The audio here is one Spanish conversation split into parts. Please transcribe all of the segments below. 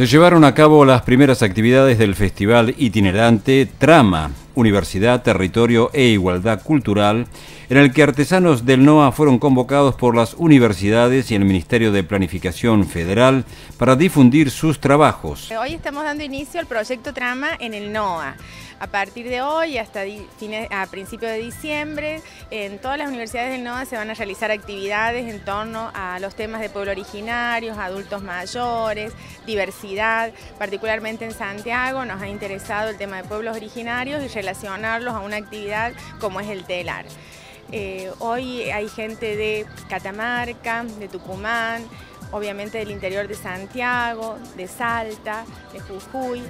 Se llevaron a cabo las primeras actividades del festival itinerante Trama, Universidad, Territorio e Igualdad Cultural, en el que artesanos del NOA fueron convocados por las universidades y el Ministerio de Planificación Federal para difundir sus trabajos. Hoy estamos dando inicio al proyecto Trama en el NOA. A partir de hoy hasta a principios de diciembre, en todas las universidades del NOA se van a realizar actividades en torno a los temas de pueblo originarios, adultos mayores, diversidad. Particularmente en Santiago nos ha interesado el tema de pueblos originarios y relacionarlos a una actividad como es el telar. Eh, hoy hay gente de Catamarca, de Tucumán, obviamente del interior de Santiago, de Salta, de Jujuy,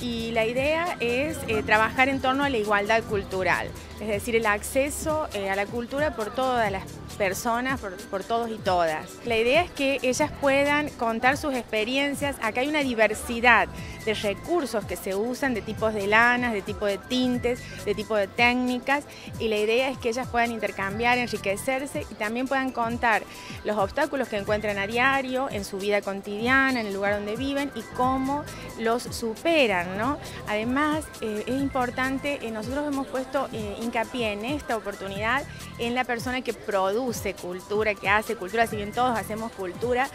y la idea es eh, trabajar en torno a la igualdad cultural, es decir, el acceso eh, a la cultura por todas las personas, por, todos y todas. La idea es que ellas puedan contar sus experiencias, acá hay una diversidad de recursos que se usan, de tipos de lanas, de tipo de tintes, de tipo de técnicas, y la idea es que ellas puedan intercambiar, enriquecerse y también puedan contar los obstáculos que encuentran a diario, en su vida cotidiana, en el lugar donde viven y cómo los superan. ¿no? Además, eh, es importante, eh, nosotros hemos puesto eh, hincapié en esta oportunidad en la persona que produce cultura, que hace cultura, si bien todos hacemos cultura,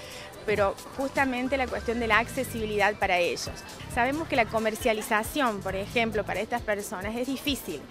pero justamente la cuestión de la accesibilidad para ellos. Sabemos que la comercialización, por ejemplo, para estas personas es difícil.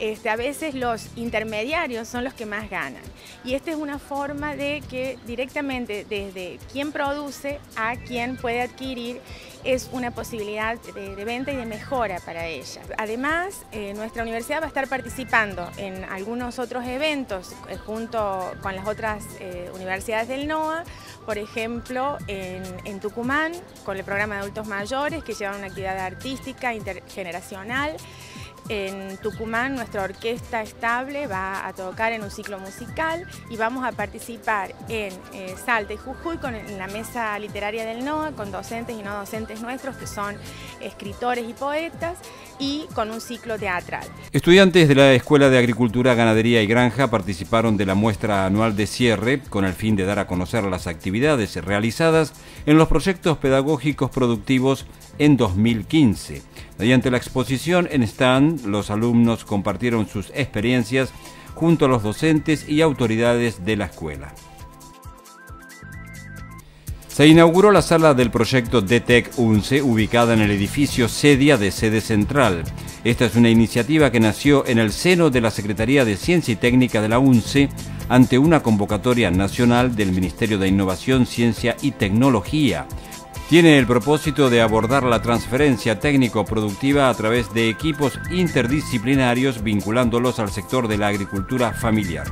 Este, a veces los intermediarios son los que más ganan. Y esta es una forma de que directamente desde quien produce a quien puede adquirir es una posibilidad de, venta y de mejora para ella. Además, eh, nuestra universidad va a estar participando en algunos otros eventos eh, junto con las otras eh, universidades del NOA, por ejemplo, en, en Tucumán, con el programa de adultos mayores que lleva una actividad artística intergeneracional. En Tucumán nuestra orquesta estable va a tocar en un ciclo musical y vamos a participar en eh, Salta y Jujuy con la mesa literaria del NOA con docentes y no docentes nuestros que son escritores y poetas y con un ciclo teatral. Estudiantes de la Escuela de Agricultura, Ganadería y Granja participaron de la muestra anual de cierre con el fin de dar a conocer las actividades realizadas en los proyectos pedagógicos productivos en 2015. Mediante la exposición en stand, los alumnos compartieron sus experiencias junto a los docentes y autoridades de la escuela. Se inauguró la sala del proyecto DTEC UNCE ubicada en el edificio Sedia de sede central. Esta es una iniciativa que nació en el seno de la Secretaría de Ciencia y Técnica de la UNCE ante una convocatoria nacional del Ministerio de Innovación, Ciencia y Tecnología tiene el propósito de abordar la transferencia técnico-productiva a través de equipos interdisciplinarios vinculándolos al sector de la agricultura familiar.